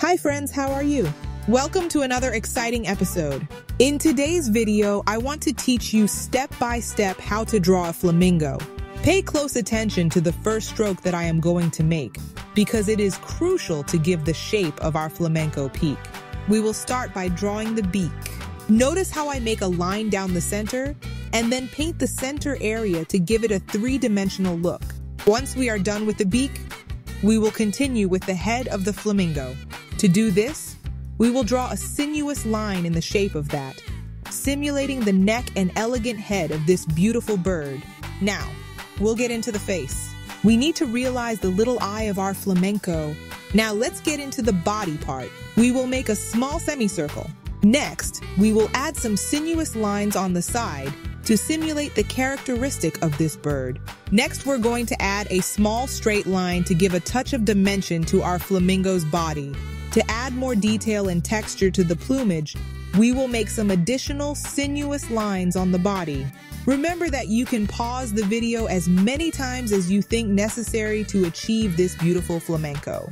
Hi friends, how are you? Welcome to another exciting episode. In today's video, I want to teach you step by step how to draw a flamingo. Pay close attention to the first stroke that I am going to make, because it is crucial to give the shape of our flamenco peak. We will start by drawing the beak. Notice how I make a line down the center, and then paint the center area to give it a three-dimensional look. Once we are done with the beak, we will continue with the head of the flamingo. To do this, we will draw a sinuous line in the shape of that, simulating the neck and elegant head of this beautiful bird. Now, we'll get into the face. We need to realize the little eye of our flamenco. Now let's get into the body part. We will make a small semicircle. Next, we will add some sinuous lines on the side to simulate the characteristic of this bird. Next, we're going to add a small straight line to give a touch of dimension to our flamingo's body. To add more detail and texture to the plumage, we will make some additional sinuous lines on the body. Remember that you can pause the video as many times as you think necessary to achieve this beautiful flamenco.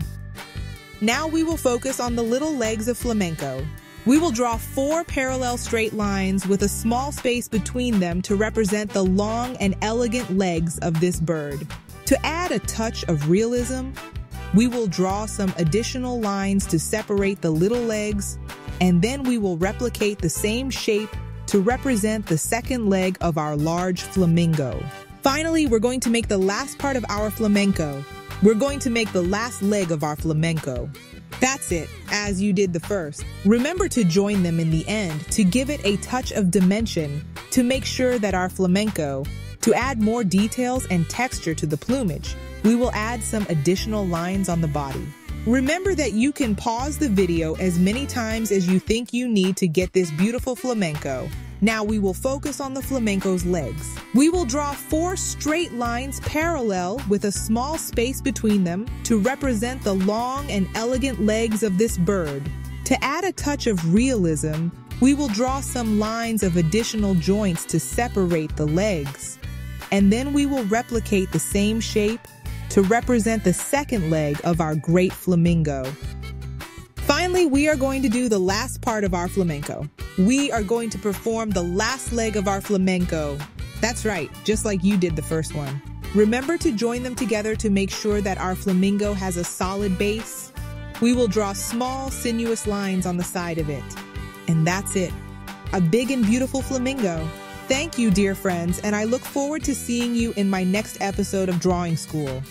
Now we will focus on the little legs of flamenco. We will draw four parallel straight lines with a small space between them to represent the long and elegant legs of this bird. To add a touch of realism, we will draw some additional lines to separate the little legs, and then we will replicate the same shape to represent the second leg of our large flamingo. Finally, we're going to make the last part of our flamenco. We're going to make the last leg of our flamenco. That's it, as you did the first. Remember to join them in the end to give it a touch of dimension to make sure that our flamenco, to add more details and texture to the plumage, we will add some additional lines on the body. Remember that you can pause the video as many times as you think you need to get this beautiful flamenco. Now we will focus on the flamenco's legs. We will draw four straight lines parallel with a small space between them to represent the long and elegant legs of this bird. To add a touch of realism, we will draw some lines of additional joints to separate the legs. And then we will replicate the same shape to represent the second leg of our great flamingo. Finally, we are going to do the last part of our flamenco. We are going to perform the last leg of our flamenco. That's right, just like you did the first one. Remember to join them together to make sure that our flamingo has a solid base. We will draw small, sinuous lines on the side of it. And that's it. A big and beautiful flamingo. Thank you, dear friends, and I look forward to seeing you in my next episode of Drawing School.